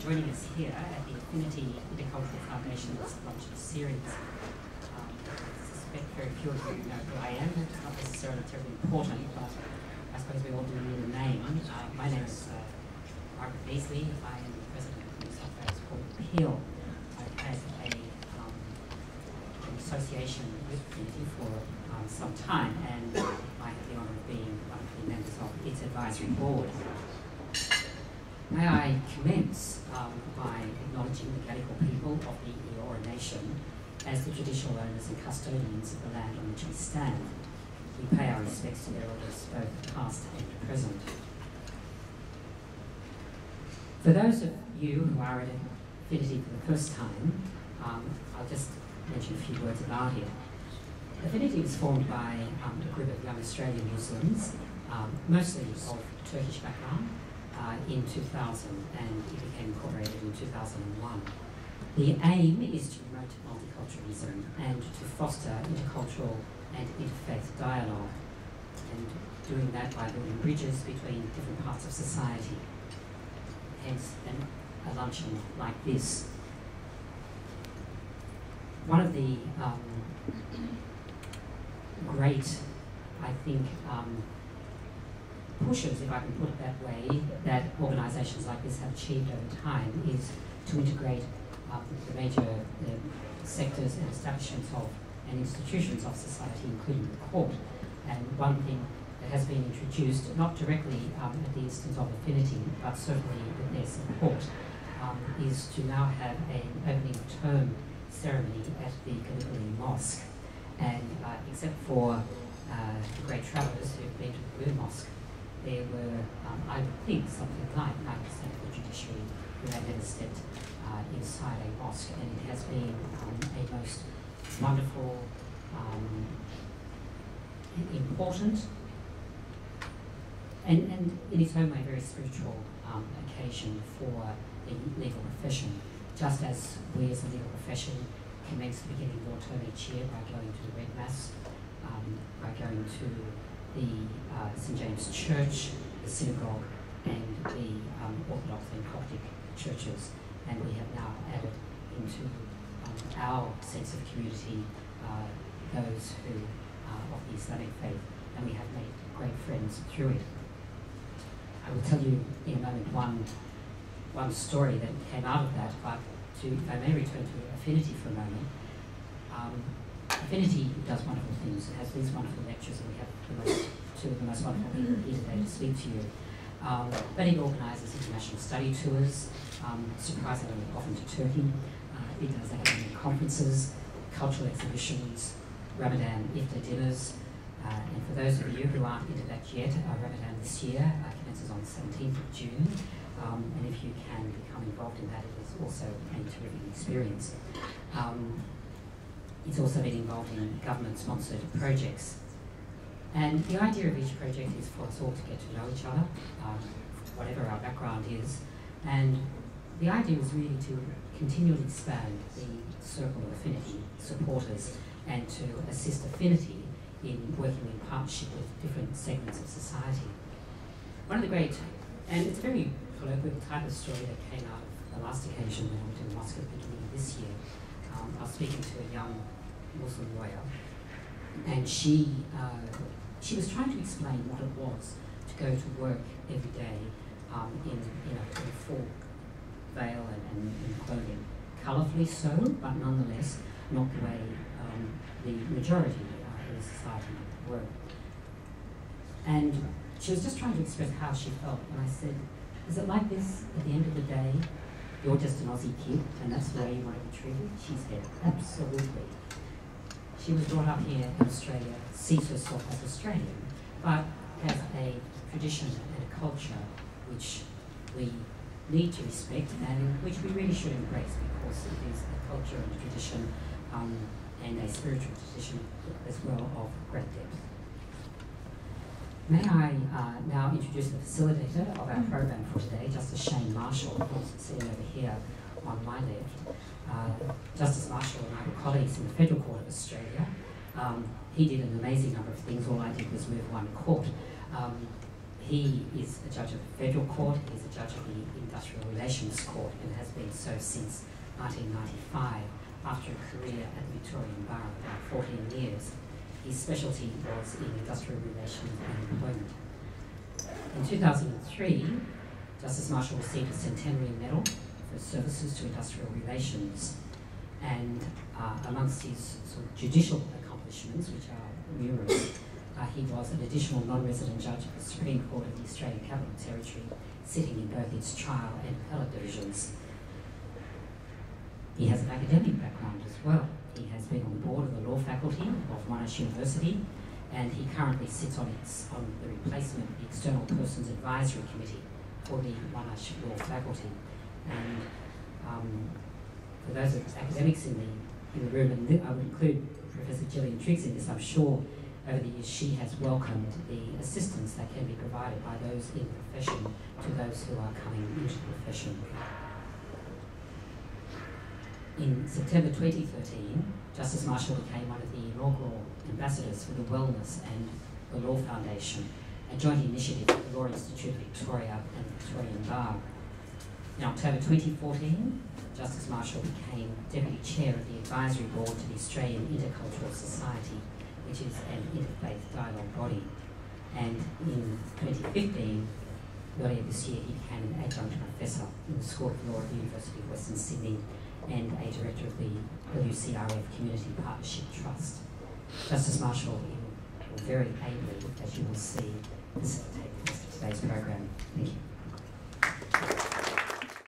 joining us here at the Affinity Intercultural Foundation's Luncheon Series. Um, I suspect very few of you know who I am. It's not necessarily terribly important, but I suppose we all do need a name. Uh, my name is uh, Margaret Beazley. I am the president of New South Wales Court Appeal. I've a, um, an association with Affinity for um, some time, and I have the honour of being one of the members of its advisory board. May I commence um, by acknowledging the Gadigal people of the Eora Nation as the traditional owners and custodians of the land on which we stand. We pay our respects to their elders, both past and present. For those of you who are at Affinity for the first time, um, I'll just mention a few words about it. Affinity was formed by um, a group of young Australian Muslims, um, mostly of Turkish background, uh, in 2000 and it became incorporated in 2001. The aim is to promote multiculturalism and to foster intercultural and interfaith dialogue and doing that by building bridges between different parts of society. Hence, an, a luncheon like this. One of the um, great, I think, um, pushes, if I can put it that way, that organisations like this have achieved over time is to integrate uh, the major uh, sectors and establishments of and institutions of society, including the court. And one thing that has been introduced, not directly um, at the instance of affinity, but certainly with their support, um, is to now have an opening term ceremony at the Gallipoli Mosque. And uh, except for uh, the great travellers who've been to the Blue Mosque, there were, um, I would think, something like 90% of the judiciary never stepped uh, inside a mosque, and it has been um, a most wonderful, um, important, and, and in its own way very spiritual um, occasion for the legal profession, just as we as a legal profession commence the beginning of term each year by going to the Red Mass, um, by going to the uh, St James Church, the synagogue, and the um, Orthodox and Coptic churches. And we have now added into um, our sense of community uh, those who are of the Islamic faith, and we have made great friends through it. I will tell you in a moment one, one story that came out of that, but to, if I may return to affinity for a moment, um, Affinity does wonderful things. It has these wonderful lectures, and we have the most, two of the most wonderful people here today to speak to you. Um, but it organises international study tours, um, surprisingly often to Turkey. Uh, it does academic conferences, cultural exhibitions, Ramadan iftar dinners. Uh, and for those of you who aren't into that yet, uh, Ramadan this year uh, commences on the 17th of June. Um, and if you can become involved in that, it is also a terrific experience. Um, it's also been involved in government-sponsored projects. And the idea of each project is for us all to get to know each other, um, whatever our background is. And the idea is really to continually expand the circle of affinity supporters and to assist affinity in working in partnership with different segments of society. One of the great, and it's a very colloquial type of story that came out of the last occasion when I went to Moscow beginning of this year, um, I was speaking to a young Muslim lawyer, and she uh, she was trying to explain what it was to go to work every day um, in, a, in full veil and, and, and clothing, colourfully so, but nonetheless not the way um, the majority uh, in society were. And she was just trying to express how she felt, and I said, is it like this at the end of the day? You're just an Aussie kid, and that's the way you want to be treated? She said, absolutely. She was brought up here in Australia, sees herself as Australian, but has a tradition and a culture which we need to respect and which we really should embrace because it is a culture and a tradition um, and a spiritual tradition as well of great depth. May I uh, now introduce the facilitator of our program for today, Justice Shane Marshall, who's sitting over here on my left. Uh, Justice Marshall and I were colleagues in the Federal Court of Australia. Um, he did an amazing number of things. All I did was move one court. Um, he is a judge of the Federal Court, he's a judge of the Industrial Relations Court, and has been so since 1995 after a career at the Victorian Bar of about 14 years. His specialty was in industrial relations and employment. In 2003, Justice Marshall received a Centenary Medal for services to industrial relations, and uh, amongst his sort of judicial accomplishments, which are numerous, uh, he was an additional non-resident judge of the Supreme Court of the Australian Capital Territory, sitting in both its trial and appellate divisions. He has an academic background as well. He has been on the board of the law faculty of Monash University, and he currently sits on its on the replacement external persons advisory committee for the Monash law faculty. And um, for those academics in the in the room, and I would include Professor Gillian Triggs in this, I'm sure over the years she has welcomed the assistance that can be provided by those in the profession to those who are coming into the profession. In September 2013, Justice Marshall became one of the inaugural ambassadors for the Wellness and the Law Foundation, a joint initiative of the Law Institute of Victoria and the Victorian Bar. In October 2014, Justice Marshall became Deputy Chair of the Advisory Board to the Australian Intercultural Society, which is an interfaith dialogue body. And in 2015, earlier this year, he became an adjunct professor in the School of Law at the University of Western Sydney and a director of the WCRF Community Partnership Trust. Justice Marshall very ably, as you will see, facilitate today's program. Thank you.